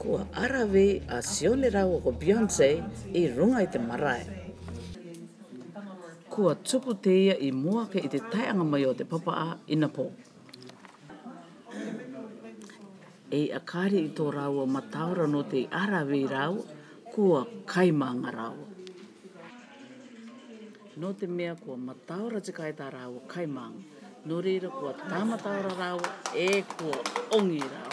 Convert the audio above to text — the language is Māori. Kua arawe a sione rau o Beyonce i runga i te marae. Kua tupu teia i muake i te taianga mai o te papaa i Napo. E akari i tō rau o mataura no te arawe rau, kua kaimanga rau. No te mea kua mataura te kaita rau kaimanga, no reira kua tamataura rau e kua ongi rau.